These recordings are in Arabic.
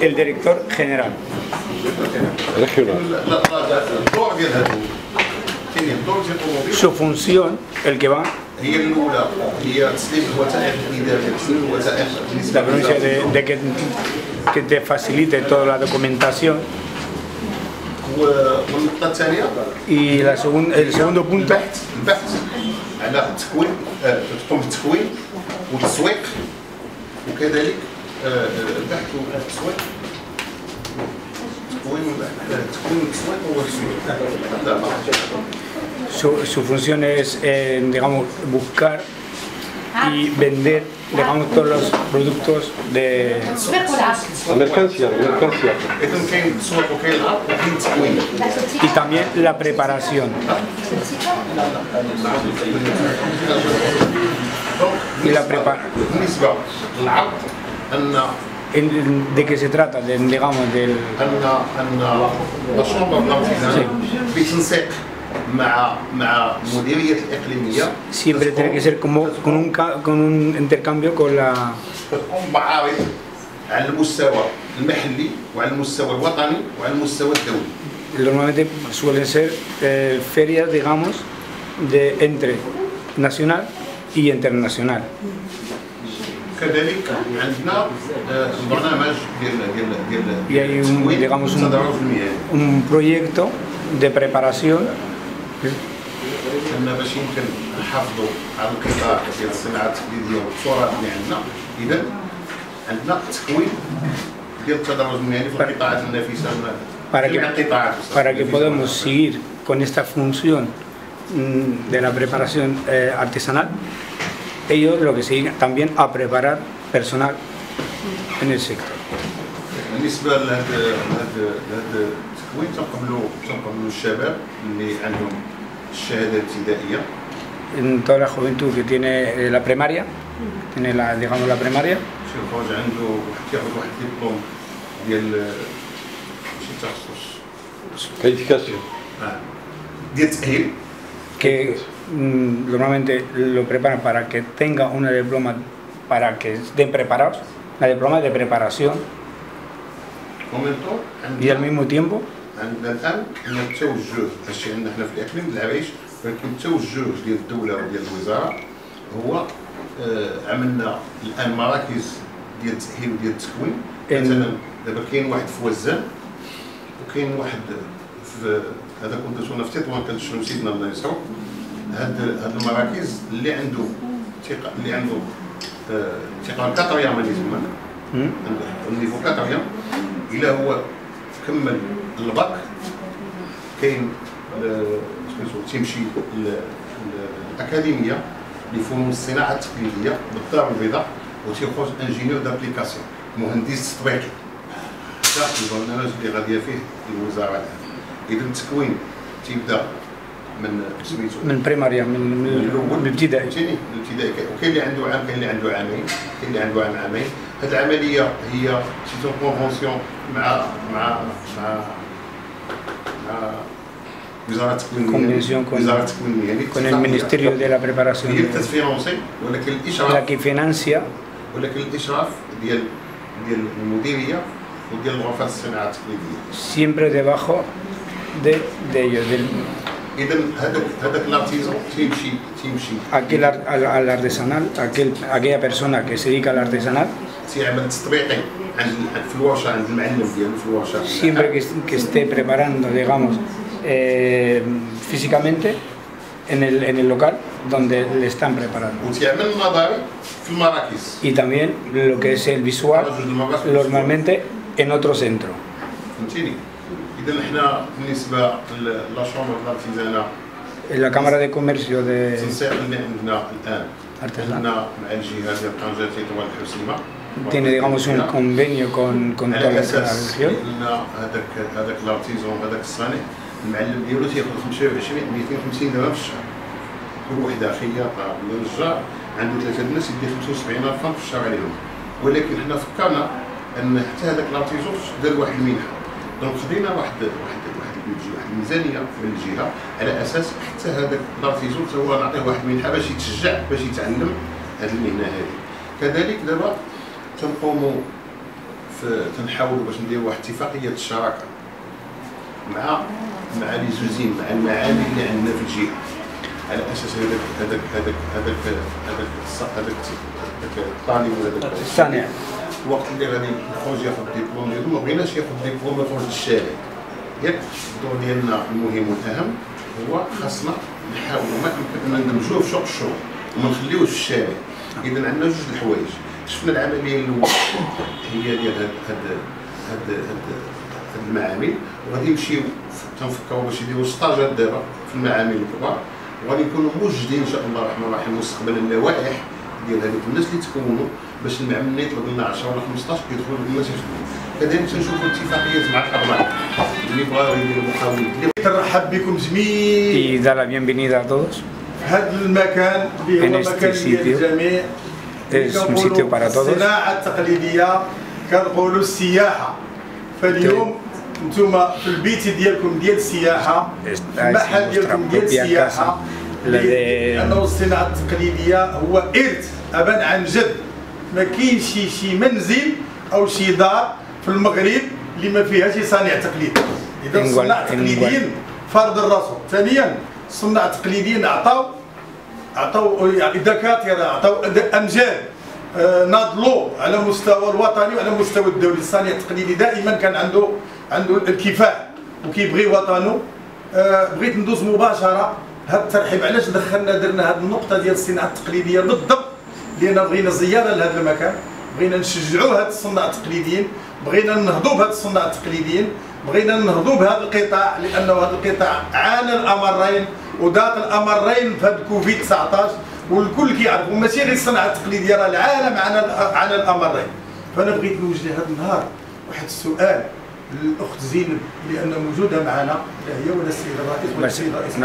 el director general. Su función, el que va la provincia de, de que, que, te facilite toda la documentación. Y la segun, el segundo punto. البحث البحث على التكوين آه، تقوم بالتكوين والتسويق وكذلك آه، آه، البحث والتسويق التكوين والبحث آه، التكوين والتسويق والتسويق لا ما su, su función es, eh, digamos, buscar y vender, digamos, todos los productos de, التسويق والعصر الميركانسيا الميركانسيا اذا كاين التسويق وكاين العرض وكاين التكوين y también la preparación. دونك Y la prepara. بالنسبة للعرض ان En- ¿De qué se trata? De, digamos, del, ان ان لا شومبر دارتيزان بتنسيق مع مع المديريه الاقليميه siempre tiene que ser como con un, ca- con un intercambio con la, تقوم بعرض على المستوى المحلي وعلى المستوى الوطني وعلى المستوى الدولي normalmente suelen ser eh, ferias, digamos, de entre nacional y internacional. كذلك عندنا آه، البرنامج ديال ديال ديال Y hay un, التسويق digamos, un, والتدرج المهني un proyecto de preparación ان باش يمكن نحافظوا على القطاع ديال الصناعه التقليديه والتراث اللي عندنا اذا عندنا تكوين ديال التدرج المهني في القطاعات النافسه Para que- جميع القطاعات para que podamos seguir con esta función mm, de la preparación eh, artesanal, ellos lo que se dedican también a preparar personal en el sector. بالنسبة لهذا هذا هذا التكوين تنقبلوا تنقبلوا الشباب اللي عندهم الشهاده الابتدائيه En toda la juventud que tiene eh, la primaria, tiene la, digamos la primaria, شي خرج عنده واحد كياخذ واحد ديبلوم ديال شي تخصص qualification آه. ديال التاهيل que mm, normalmente lo preparan para que tenga una diploma, para que estén preparados, la diploma de preparación. ومنتو y al عندنا mismo tiempo عندنا الان ان التوجه هادشي عندنا حنا في الاقليم العرايش ولكن التوجه ديال الدولة وديال الوزاره هو آه، عملنا الان مراكز ديال التاهيل وديال التكوين إن- مثلا دابا كاين واحد في وزان وكاين واحد في هذا كنت أنا في تطوان كنشرب سيدنا الله يسعو هاد هاد المراكز اللي عنده ثقه اللي عنده آه، ثقة كاتريام اللي يسمى. النيفو كاتريام إلا هو كمل الباك. كاين ال- سميتو تيمشي الأكاديمية لفنون الصناعة التقليدية بالدار البيضاء وتيخرج انجينيور دابليكاسيون مهندس تطبيقي. هذا البرنامج اللي غاديه فيه الوزارة. الان اذا التكوين تيبدأ من سميتو من primaria, من من من الابتدائي فهمتيني الابتدائي كاين- وكاين اللي عنده عام كاين اللي عنده عامين كاين اللي عنده عام عامين. هذه العملية هي c'est une convention مع مع مع مع وزارة التكوين وزارة التكوين المهني el Ministerio de la Preparación, هي تت financer ولكن الاشراف que financia ولكن الإشراف ديال ديال المديرية وديال الغرفات الصناعه التقليدية. Siempre debajo de, de ellos, del, اذا هذاك هذاك الارتيزون تيمشي تيمشي aquel ar- al, al artesanal, aquel, aquella persona que se dedica al artesanal, تيعمل تطبيقي عند في الورشه عند المعلم ديالو في الورشه siempre que, que esté preparando, digamos, eh, físicamente en el, en el local donde le están preparando. وتيعمل النظري في المراكز Y también lo que es el visual, normalmente en otro centro. اذا حنا بالنسبة لا شومبر دارتيزانا En la Cámara de Comercio de التنسيق اللي عندنا الآن. عندنا مع الجهة ديال طنجه تطوان الحسيمه tiene, digamos, un convenio con, con toda la región. هذاك هذاك ال artisan هذاك الصانع المعلم ديالو تياخذ 25 250 درهم في الشهر. كل وحده خياطه ولا نجار عنده ثلاثة الناس يدي 75 الف في الشهر عليهم ولكن حنا فكرنا أن حتى هذاك ال artisan دار واحد المنحة. donc خدينا واحد واحد واحد ال budget واحد الميزانية من الجهة. على أساس حتى هذاك ال artisan حتى هو نعطيه واحد المنحة باش يتشجع باش يتعلم هذه المهنة هذه كذلك دابا تنقوموا تنحاولوا باش نديروا واحد اتفاقيه الشراكة مع مع لي زوزين مع المعامل اللي عندنا في الجهة. على أساس هذاك هذاك هذاك هذاك هذاك الطالب ولا الصانع وقت اللي غادي يخرج ياخذ الدبلوم ديالو ما بغيناش ياخذ الدبلوم يخرج للشارع. ياك الدور ديالنا المهم والأهم هو خاصنا نحاولوا ما يمكن ان ندمجوه في سوق الشغل وما نخليوهش في الشارع. اذا عندنا جوج الحوايج. شفنا العملية الأولى هي ديال هاد هاد هاد هاد المعامل. وغادي نمشيو تنفكروا باش يديروا ستاجات دابا في المعامل الكبار. وغادي نكونوا موجدين إن شاء الله الرحمن الرحيم مستقبلا اللوائح ديال هذوك الناس اللي تكونوا باش المعمل اللي يطلب لنا 10 ولا 15 يدخلوا الناس يخدموا كذلك تنشوفوا اتفاقيات مع الأربعة. اللي بغاو يديروا مقاولين اللي نرحب بكم جميع la bienvenida a todos. هذا المكان اللي هو مكان sitio ديال الجميع. اللي es un كنقولوا sitio para todos. الصناعة التقليدية كنقولوا السياحة. فاليوم أنتم في البيت ديالكم ديال السياحة المحل en ديالكم ديال propia السياحة. Casa, la de- لأنه الصناعة التقليدية هو إرث. ابا عن جد. ما كاينش شي شي منزل أو شي دار في المغرب اللي ما فيهاش صانع تقليدي. إذا إنغوال. التقليديين فرض الرسول ثانيا الصناع التقليديين عطاو عطاو يعني دكاتره عطاو أمجاد آه، ناضلوا على مستوى الوطني وعلى مستوى الدولي. الصانع التقليدي دائما كان عنده عنده الكفاح وكيبغي وطنه. آه، بغيت ندوز مباشرة. هذا الترحيب علاش دخلنا درنا هذه النقطة ديال الصناعة التقليدية بالضبط؟ لأن بغينا زيارة لهذا المكان بغينا نشجعوا هاد الصناع التقليديين بغينا نهضوا بهاد الصناع التقليديين بغينا نهضوا بهذا القطاع لأنه هذا القطاع عانى الأمرين وذات الأمرين في هذا كوفيد 19 والكل كيعرف وماشي غير الصناعه التقليديه راه العالم عانى عانى الأمرين. فأنا بغيت نوجه هذا النهار واحد السؤال للأخت زينب لأن موجوده معنا لا هي ولا السيد الرئيس ولا السيد الرئيس la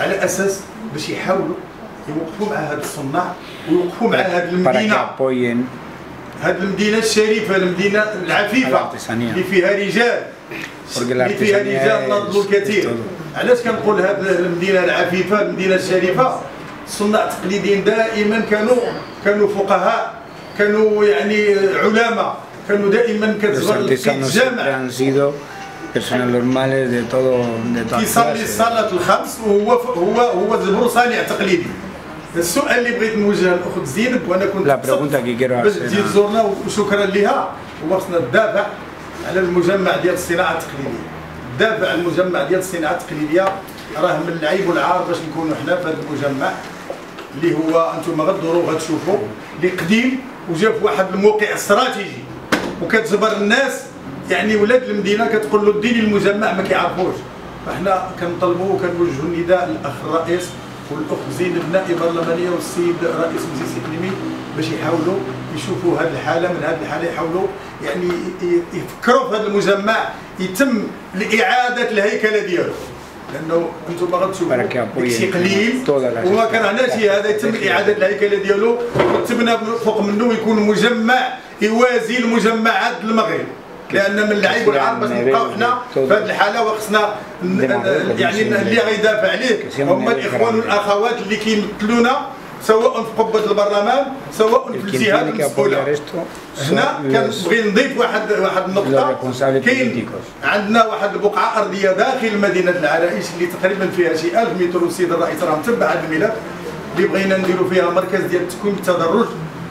على أساس باش يحاولوا يوقفوا مع هاد الصناع ويوقفوا مع هاد المدينة. هاد المدينة الشريفة المدينة العفيفة. اللي فيها رجال اللي فيها رجال نضلوا es- كثير. علاش كنقول هاد المدينة العفيفة المدينة الشريفة؟ الصناع التقليديين دائما كانوا كانوا فقهاء كانوا يعني علماء كانوا دائما كتزور personas normales de todo de todas كيصلي. الصلاة الخمس وهو هو هو زبور صانع تقليدي. السؤال اللي بغيت نوجهه للاخت زينب وأنا كنت لا pregunta que quiero باش تجي تزورنا وشكرا لها. هو خصنا ندافع على المجمع ديال الصناعة التقليدية. دافع عن المجمع ديال الصناعة التقليدية. راه من العيب والعار باش نكونوا حنا في هذا المجمع اللي هو أنتم غدوروا غتشوفوا اللي قديم وجا في واحد الموقع استراتيجي. وكتجبر الناس يعني ولاد المدينة كتقول له ديني المجمع ما كيعرفوش. فاحنا كنطلبوا وكنوجهوا النداء للأخ الرئيس والاخت زينب نائبه برلمانية والسيد رئيس مجلس الاقليمي باش يحاولوا يشوفوا هذه الحالة من هذه الحالة يحاولوا يعني يفكروا في هذا المجمع يتم لإعادة الهيكلة ديالو. لأنه أنتم غتشوفوا. داكشي قليل. وما كرهناش هذا يتم إعادة الهيكلة ديالو. وتبنى فوق منه يكون مجمع يوازي المجمعات المغرب. لأن من العيب والعار باش نبقاو حنا في هذه الحالة وخصنا يعني اللي غيدافع عليه. هما الإخوان والأخوات اللي كيمثلونا سواء في قبة البرلمان سواء في الجهات المسؤوله هنا كنبغي نضيف واحد واحد النقطة. كاين. عندنا واحد البقعة أرضية داخل مدينة العرائش اللي تقريبا فيها شي 1000 متر والسيد الرئيس راه متبع هذا الملف اللي بغينا نديروا فيها مركز ديال التكوين بالتدرج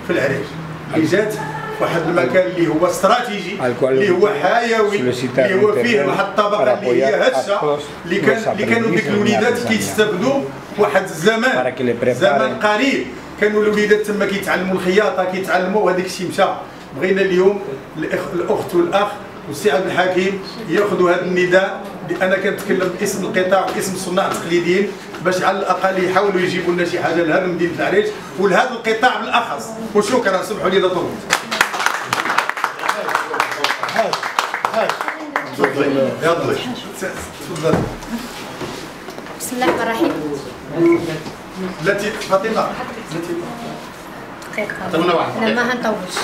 في العرائش اللي جات واحد المكان اللي هو استراتيجي اللي هو حيوي اللي هو فيه واحد الطبقة اللي هي هشه اللي كان اللي كانوا ديك الوليدات كيستافدوا واحد الزمان. زمان قريب. كانوا الوليدات تما كيتعلموا الخياطة كيتعلموا وهذاك الشيء مشى. بغينا اليوم الأخت والأخ والسي عبد الحكيم يأخذوا هذا النداء أنا كنتكلم باسم القطاع واسم الصناع التقليديين باش على الأقل يحاولوا يجيبوا لنا شي حاجة لهذا مدينة العريش ولهذا القطاع بالاخص وشكرا سمحوا لي اذا طولت. يلا. تفضل. بسم الله الرحمن الرحيم. التي فاطمة. التي دقيقة عطونا واحد. أنا ما هنطولش.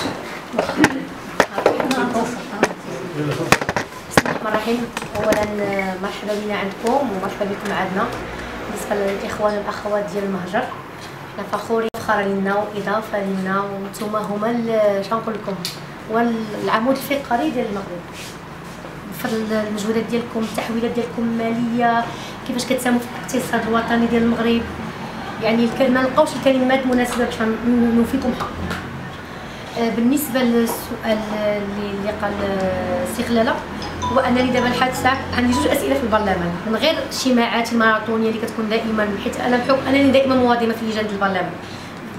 بسم الله الرحمن الرحيم. اولا مرحبا بنا عندكم ومرحبا بكم عندنا. بالنسبة للإخوان والأخوات ديال المهجر إحنا فخورين فخر لنا وإضافة لنا وأنتم هما ال- شنو نقول لكم والعمود الفقري ديال المغرب. بفضل المجهودات ديالكم التحويلات ديالكم المالية كيفاش كتساهموا في الاقتصاد الوطني ديال المغرب؟ يعني ما نلقاوش الكلمات مناسبة باش نوفيكم حقكم آه، بالنسبة للسؤال اللي قال آه، سي خلاله هو أنني دابا لحد الساعة عندي جوج أسئلة في البرلمان. من غير اجتماعات الماراثونيه اللي كتكون دائما حيت أنا بحكم أنني دائما منظمه في لجان البرلمان.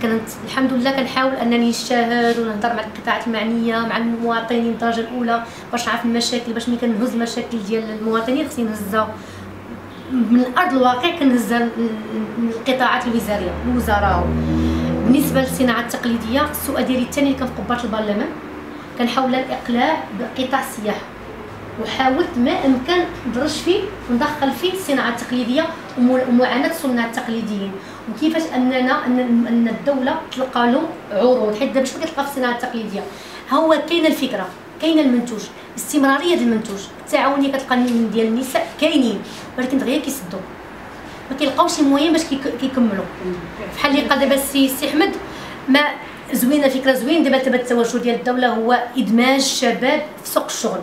كانت الحمد لله كنحاول أنني نشاهد ونهضر مع القطاعات المعنية مع المواطنين الدرجه الأولى باش نعرف المشاكل باش ملي كنهز المشاكل ديال المواطنين خصني نهزها. من ارض الواقع كنهزها للقطاعات الوزارية الوزراء. بالنسبة للصناعة التقليدية السؤال ديالي الثاني كان في قبه البرلمان كنحاول الإقلاع بقطاع السياحة. وحاولت ما امكن ندرج فيه وندخل فيه الصناعة التقليدية ومعاناة الصناع التقليديين. وكيفاش اننا ان الدولة تلقى له عروض حيت دابا شنو كتلقى في الصناعة التقليدية؟ هو كاينة الفكرة كاين المنتوج استمرارية ديال المنتوج التعاونيه كتلقى ديال النساء كاينين ولكن دغيا كيسدوا ما كيلقاوش moyens باش كيكملوا بحال اللي قال دابا السي سي أحمد ما زوينة فكرة زوين دابا دابا التوجه ديال الدولة هو إدماج الشباب في سوق الشغل.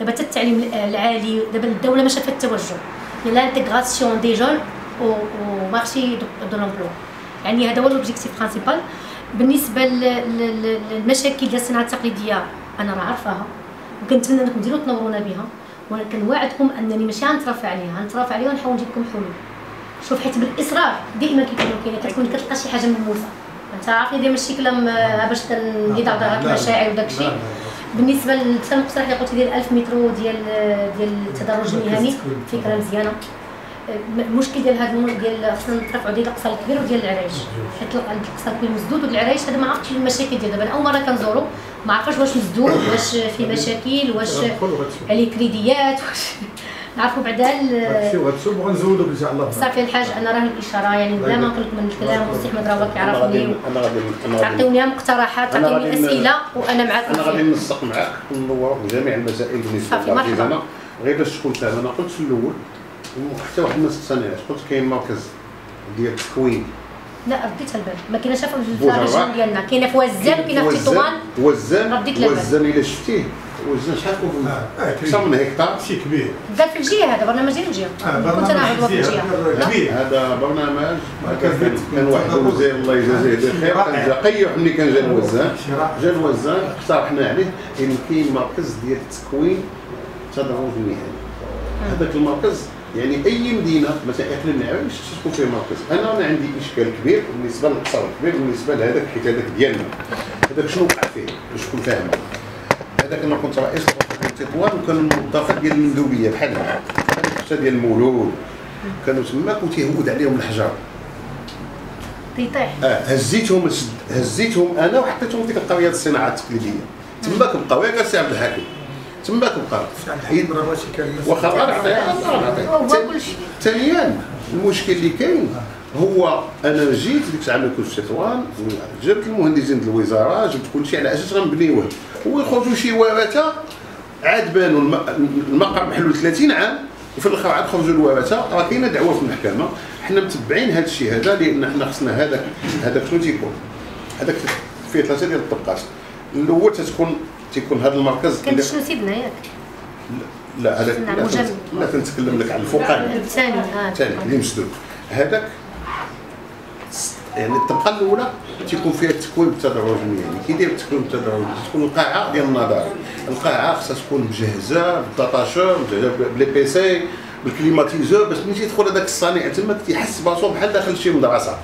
دابا حتى التعليم العالي دابا الدولة ماشيه في التوجه. هي l'intégration des jeunes au marché de l'emploi يعني هذا هو l'objectif principal بالنسبة للمشاكل ديال الصناعة التقليدية أنا راه عارفاها. وكنتمنى أنكم ديروا تنورونا بها. ولكن واعدكم أنني ماشي غنترافع عليها. غنترافع عليها ونحاول نجيب لكم حلول. شوف حيت بالاصرار دائما كيكونوا كاينين كتكون كتلقى شي حاجة ملموسة. أنت عارفني ديما ماشي كلام باش كندير هضرات مشاعر وداك الشيء. بالنسبة للمقترح اللي قلت ديال 1000 مترو ديال ديال التدرج المهني. فكرة مزيانة. المشكل ديال هذا ديال خصنا نترفعوا ديال الاقصى الكبير وديال العرايش حيت الاقصى الكبير مسدود والعرايش هذا ما عرفتش المشاكل ديال دابا أول مرة كنزورو ما عرفاش واش مسدود واش في مشاكل واش عليه كريديات واش نعرفوا بعدا إن شاء الله. صافي الحاج أنا راه الإشارة. يعني بلا ما نقول لكم من الكلام والسي احمد راه كيعرفني تعطيوني مقترحات تعطيوني أسئلة وأنا معاكم أنا غادي ننسق معاك ونوروا جميع المسائل بالنسبة للارتيزانا غير باش تكون فاهم أنا قلت في الأول وحتى واحد ما استقصانيش قلت كاين مركز ديال التكوين. لا رديت البال ما كايناش في الريجيون ديالنا. كاينة في وزان وكاينه في تطوان وزان وزان إلا شفتيه. وزن شحال كون أكثر من هكتار. شي كبير. دار في الجهة هذا برنامج ديال الجهة. كنت أنا عضو في الجهة. هذا برنامج. كان واحد الوزير الله يجازيه بخير كان جا قيح ملي كان جا الوزان جا الوزان اقترحنا عليه. إن كاين مركز ديال التكوين تدرج المهني هذاك المركز يعني أي مدينة مثلا اقليم العرايش تكون فيه مركز. أنا أنا عندي إشكال كبير بالنسبة للقصر الكبير بالنسبة لهذاك حيت هذاك ديالنا. هذاك شنو وقع فيه؟ باش تكون فاهم هذاك أنا كنت رئيس تطوان وكان الموظفات ديال المندوبية بحال هذيك ديال المولود كانوا تما كنت يهود عليهم الحجر. تيطيح. آه هزيتهم هزيتهم أنا وحطيتهم في ديك القرية الصناعة التقليدية. تما كنبقاو يا سي عبد الحكيم تما كنبقاو واخا غنعطيها ثانيا المشكل اللي كاين هو أنا جيت ديك الساعة ملي كنت في تطوان جبت المهندسين ديال الوزارة جبت كل شيء على أساس غنبنيوه ويخرجوا شي ورثه عاد بانوا المقر محلول 30 عام وفي الآخر عاد خرجوا الورثه راه كاينة دعوة في المحكمة. حنا متبعين هذا الشيء هذا لأن حنا خصنا هذاك هذاك شنو تيكون؟ هذاك فيه ثلاثة ديال الطبقات الأول تتكون تيكون هذا المركز كان شنو سيدنا ياك لا هذاك لا تنتكلم لك على الفوقاني الثاني الثاني اللي مسدود هذاك يعني الطبقه الأولى تيكون فيها التكوين بالتدرج يعني كي داير التكوين بالتدرج تكون القاعة ديال النظر القاعة خصها تكون مجهزة بال data show مجهزة ب les PC بال climatiseur باش ملي تيدخل هذاك الصانع تما تيحس براسو بحال داخل شي مدرسة.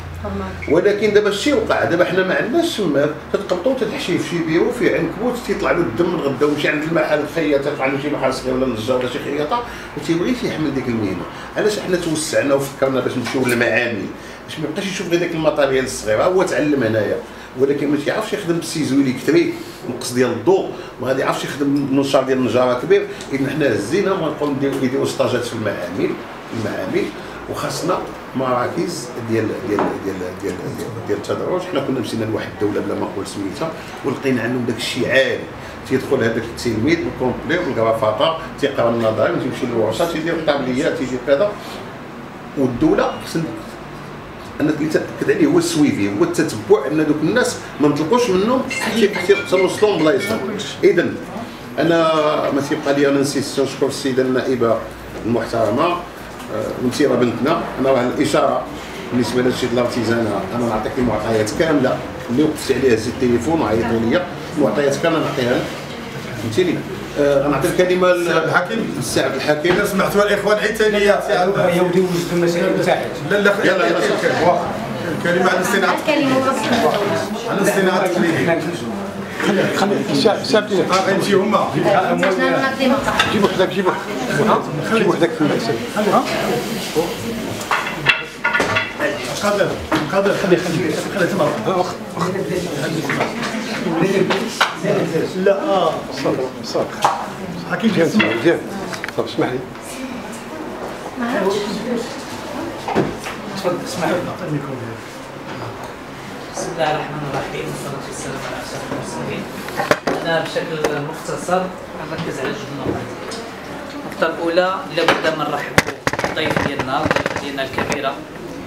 ولكن دابا الشيء وقع دابا حنا ما عندناش تما تتقبطوا تتحشي في شي بيرو فيه عنكبوت تيطلع له الدم من غدا ويمشي عند المحل خياط تطلع له شي محل صغير ولا نجار ولا شي خياطة وتيبغي يحمل ديك المهنة. علاش حنا توسعنا وفكرنا باش نمشيو للمعامل؟ باش ما يبقاش يشوف غير داك الماتيريال الصغير هو تعلم هنايا. ولكن ما تيعرفش يخدم بالسيزو الكتريك نقص ديال الضوء ما غادي يعرفش يخدم بالنشار ديال النجارة كبير. اذا حنا هزينا ونقول نديرو ستاجات في المعامل المعامل. وخاصنا مراكز ديال ديال ديال ديال ديال التدرج. حنا كنا مشينا لواحد الدولة بلا ما نقول سميتها ولقينا عندهم داك الشيء عالي. تيدخل هذاك التلميذ بال complet بالكرافاطه تيقرأ النظري تيمشي للورشه تيدير الطابليات تيدير كذا. والدولة خصها ان اللي تأكد عليه هو ال suivi هو التتبع أن دوك الناس ما نطلقوش منهم حتى حتى توصلوا بلايصهم. اذا أنا ما تيبقى لي أنا نسيت نشكر السيدة النائبة المحترمة. آه، ومثيره بنتنا أنا راه الاشاره بالنسبة لهادشي ديال الارتيزانا أنا نعطيك المعطيات كامله اللي وقفت عليها زيد التليفون وعيطوا لي المعطيات كامله نعطيها لك فهمتيني آه، غنعطي الكلمة عبد الحكيم. للسي عبد الحكيم اذا سمحتوا الاخوان عيد ثانية يودي وجد المسائل تاعك لا لا يلا، يلا. الكلمة الكلمة على الاستناد الكلمة ورسول الاستناد التقليدي سابتي آه هما جيب وحدك جيب وحدك جيب وحدك في لا آه صافي صافي اسمح لي تفضل اسمح لي بسم الله الرحمن الرحيم والصلاة والسلام على أشرف المرسلين. أنا بشكل مختصر نركز على جوج نقط. النقطة الأولى لابد من نرحب بالضيف ديالنا الضيفة ديالنا الكبيرة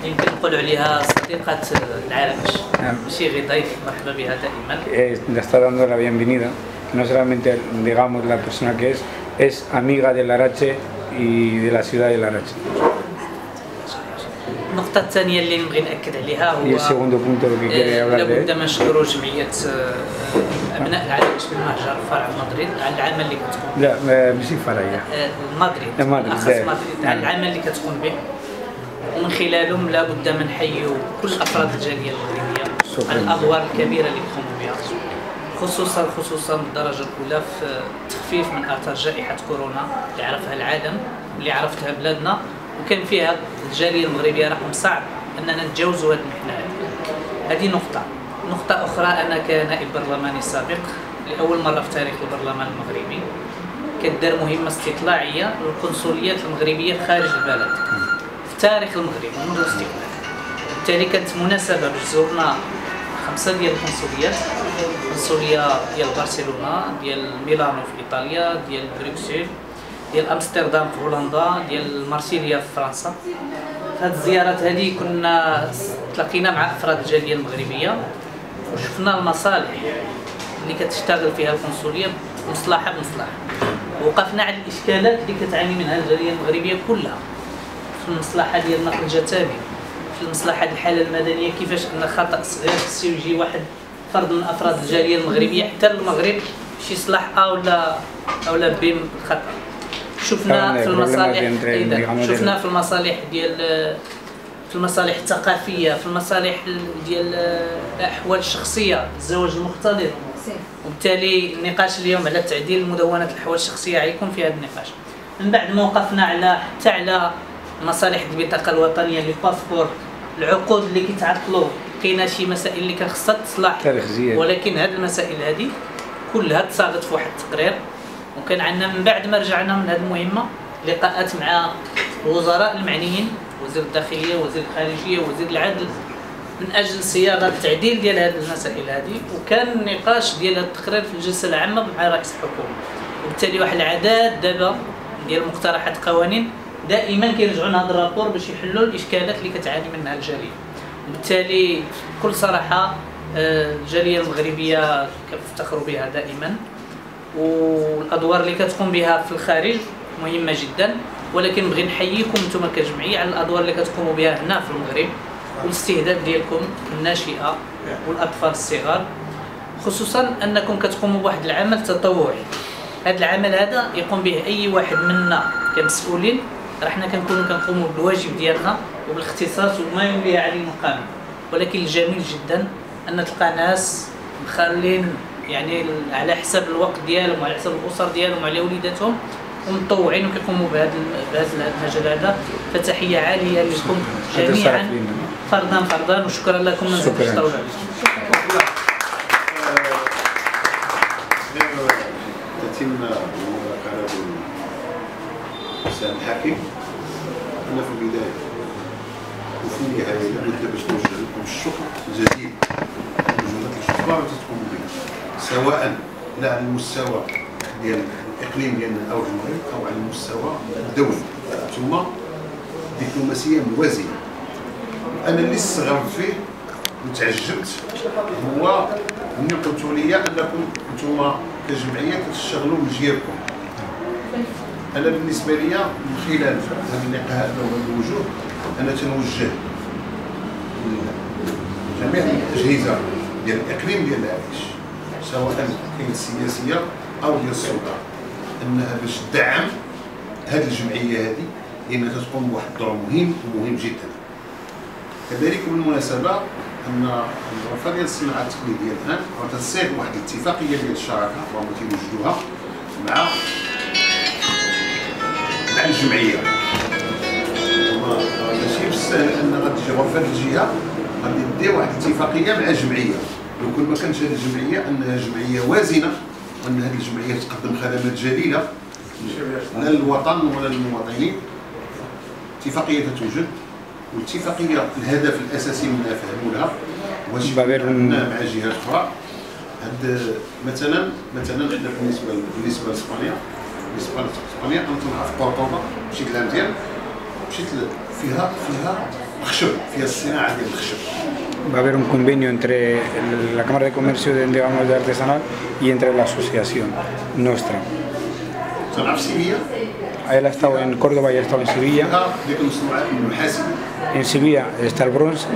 يمكن نقولوا عليها صديقة العرش نعم. ماشي غير ضيف مرحبا بها دائما eh, le está dando la bienvenida, no solamente digamos la persona que es, es amiga del Arache y de la ciudad del Arache. النقطة الثانية اللي نبغي نأكد عليها هو آه، لابد من نشكروا جمعية آه، أبناء العرش بالمهجر فرع مدريد على العمل اللي كتقوم لا ما- ماشي فرعية. آه، مدريد. مدريد، نعم. على العمل اللي كتقوم به. ومن خلالهم لابد من نحيوا كل أفراد الجالية المغربيه شكراً. على الأدوار الكبيرة اللي يقوموا بها خصوصا خصوصا بالدرجه الأولى في التخفيف من آثار جائحة كورونا اللي عرفها العالم اللي عرفتها بلادنا. وكان فيها الجالية المغربية رقم صعب أننا نتجاوزوا هذه المحنة. هذه نقطة. نقطة أخرى أنا كنائب برلماني سابق لأول مرة في تاريخ البرلمان المغربي كدار مهمة استطلاعية للقنصليات المغربية خارج البلد في تاريخ المغرب منذ الاستقلال. بالتالي كانت مناسبة باش زرنا خمسة ديال القنصليات. القنصلية ديال برشلونة ديال ميلانو في إيطاليا ديال بروكسل. ديال امستردام في هولندا ديال مارسيليا في فرنسا. في هذه الزيارات هذه كنا تلاقينا مع أفراد الجالية المغربية وشفنا المصالح اللي كتشتغل فيها القنصلية مصلحه بمصلحة. وقفنا على الإشكالات اللي كتعاني منها الجالية المغربية كلها. في المصلحة ديال نقل الجثامين في المصلحة ديال الحالة المدنية كيفاش أن خطأ صغير خصو يجي واحد فرد من أفراد الجالية المغربية حتى المغرب شي صلاح ا ولا أو لا بي من الخطا شفنا في المصالح شفنا في المصالح ديال في المصالح الثقافية في المصالح ديال الأحوال الشخصية الزواج المختلط. وبالتالي النقاش اليوم على تعديل مدونة الأحوال الشخصية غيكون في هذا النقاش. من بعد ما وقفنا على حتى على مصالح البطاقة الوطنية لي باسبور العقود اللي كيتعطلوا كاينة شي مسائل اللي كان خصها تصلح. ولكن هذه المسائل هذه كلها تصاغت في واحد التقرير. وكان عندنا من بعد ما رجعنا من هذه المهمة لقاءات مع الوزراء المعنيين وزير الداخلية وزير الخارجية وزير العدل من أجل صياغة التعديل ديال هذه المسائل هذه وكان النقاش ديال هذا التقرير في الجلسة العامة مع رئيس الحكومة. وبالتالي واحد العداد دابا ديال مقترحات قوانين دائما كيرجعوا لهذا الرابور باش يحلوا الإشكالات اللي كتعاني منها الجالية. وبالتالي بكل صراحة آه، الجالية المغربية كنفتخروا بها دائما. والأدوار اللي كتقوم بها في الخارج مهمة جدا ولكن بغي نحييكم أنتم كجمعيه على الأدوار اللي كتقوموا بها هنا في المغرب والاستهداف ديالكم الناشئة والأطفال الصغار خصوصا أنكم كتقوموا بواحد العمل تطوعي. هذا العمل هذا يقوم به أي واحد منا كمسؤولين راه حنا كنكونوا كنقوموا بالواجب ديالنا وبالاختصاص وما يولي علينا القانون ولكن الجميل جدا أن تلقى ناس مخلين يعني على حساب الوقت ديالهم وعلى حساب الاسر ديالهم وعلى وليداتهم ومتطوعين وكيقوموا بهذا بهذا المجال هذا. فتحية عالية لكم جميعا. فردا فردا وشكرا لكم من شكراً. تتم المذاكرة بالسام الحكيم أنا في البداية وفي النهاية لابد باش نوجه لكم الشكر الجزيل تقوموا به سواء لا على المستوى ديال الإقليم ديالنا أو المغرب أو على المستوى الدولي. ثم دبلوماسية موازية. أنا اللي استغربت فيه وتعجبت هو ملي قلتوا لي أنكم أنتم كجمعية كتشتغلوا من جيبكم. أنا بالنسبة لي من خلال هذا اللقاء هذا وهذه الوجوه أنا تنوجه جميع الأجهزة. ديال الاقليم ديال العريش سواء كانت السياسية أو ديال السلطة. إنها باش تدعم هذه الجمعية هذه لأنها تقوم بواحد الدور مهم ومهم جدا. كذلك بالمناسبة أن الغرفه ديال الصناعة التقليدية الآن غتسير واحد الاتفاقية ديال الشراكة وهما تيوجدوها مع مع الجمعية. ماشي بالسهل أن غتجي غرفه الجهة غادي دير واحد الاتفاقية مع جمعيه لو كان ما كانش هذه الجمعية أنها جمعية وازنة وأن هذه الجمعية تقدم خدمات جليله لا للوطن ولا للمواطنين. اتفاقية توجد والاتفاقية الهدف الأساسي منها فهموا لها مع جهات أخرى هاد مثلا مثلا حنا بالنسبة بالنسبة لإسبانيا. بالنسبة لإسبانيا أنا تنعرف قرطبه مشيت لها مزيان. مشيت فيها فيها الخشب فيها الصناعه ديال الخشب Va a haber un convenio entre el- la Cámara de Comercio de, digamos, de Artesanal y entre la asociación nuestra. تنعرف سيبيا Él ha estado en Córdoba y ha estado en Sevilla. فيها ديك المصنوعات النحاسيه En Sevilla está el bronce,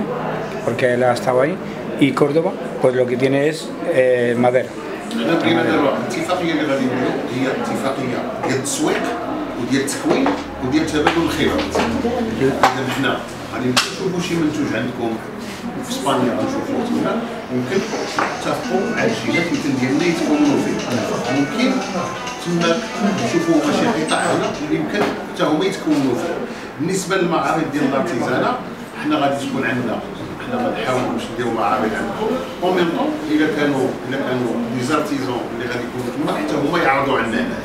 porque él ha estado ahí. Y Córdoba, pues lo que tiene es eh, madera. غادي اذا نشوفوا شي منتوج عندكم في إسبانيا غنشوفوا تما. ممكن نتفقوا مع الجهات مثل ديالنا يتكونوا فيه. ممكن تما نشوفوا ماشي قطاع هنا اللي يمكن حتى هما يتكونوا فيه. بالنسبة للمعارض ديال l'artisanat حنا غادي تكون عندنا حنا غنحاولوا باش نديروا معارض عندنا en même temps إلا كانوا إلا كانوا les artisans اللي غادي يكونوا تما حتى هما يعرضوا عندنا. هنايا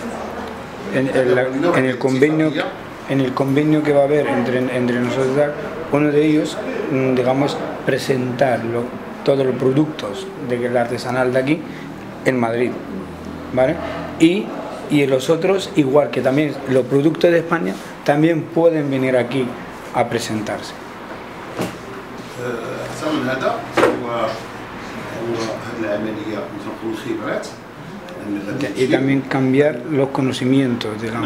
En, en la- en el convenio en el convenio que va a haber entre, entre nosotros uno de ellos mm, digamos presentar lo- todos los productos de que el artesanal de aquí en Madrid ¿vale? y, y los otros igual que también los productos de España también pueden venir aquí a presentarse احسن من هذا هو هو هذه العمليه نقول الخبرات اللي غادي y también cambiar los conocimientos de la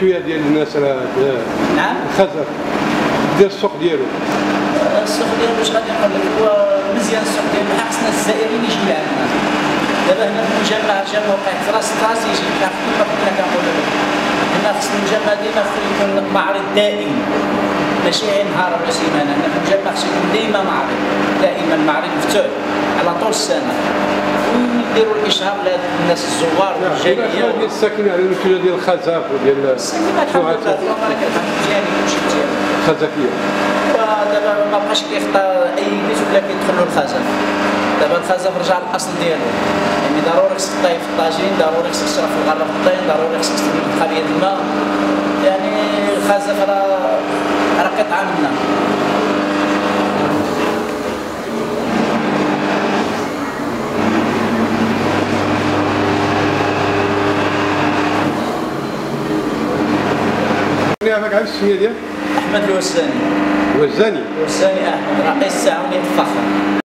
شوية ديال الناس راه نعم؟ الخزف دير السوق ديالو. السوق ديالو واش غادي نقول لك؟ هو مزيان السوق ديالو بحال خصنا الجزائريين يجيو لعندنا دابا هنا في المجمع جا موقع في راس الراس يجي بحال كيما كنا كنقولوا هنا خص المجمع ديما خصو يكون معرض دائم. ماشي غير نهار ولا سيمانة. هنا في المجمع خصو يكون ديما معرض. دائما معرض مفتوح على طول السنة. ويديروا الإشهار لهاد الناس الزوار ديال والجاليه الساكنة على المشكلة ديال الخزف وديال السنة الحمد لله كلشي مزيان. الخزفيه ودابا ما بقاش كيخطى أي بيت ولا كيدخلوا الخزف دابا الخزف رجع للأصل ديالو. يعني ضروري خصك طايب في الطاجين ضروري خصك تشرب في الغرب الطين ضروري خصك تدير خليه الماء. يعني الخزف راه راه قطعه منا السميه ديالك أحمد الوساني هو الزاني الوساني أحمد. رئيس التعاونيه الفخر